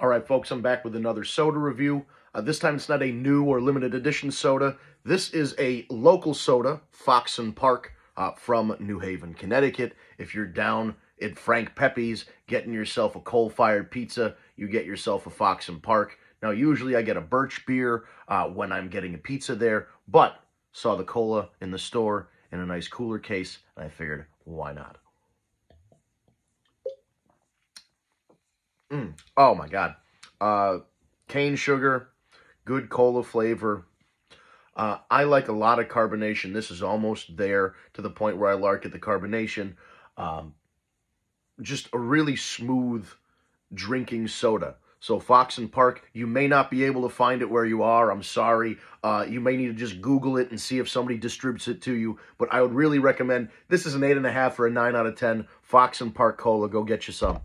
All right, folks, I'm back with another soda review. Uh, this time it's not a new or limited edition soda. This is a local soda, Foxon Park, uh, from New Haven, Connecticut. If you're down at Frank Pepe's getting yourself a coal-fired pizza, you get yourself a Foxon Park. Now, usually I get a birch beer uh, when I'm getting a pizza there, but saw the cola in the store in a nice cooler case, and I figured, why not? Mm. Oh my God. Uh, cane sugar, good cola flavor. Uh, I like a lot of carbonation. This is almost there to the point where I like at the carbonation. Um, just a really smooth drinking soda. So Foxon Park, you may not be able to find it where you are. I'm sorry. Uh, you may need to just Google it and see if somebody distributes it to you. But I would really recommend, this is an 8.5 or a 9 out of 10. Foxon Park Cola, go get you some.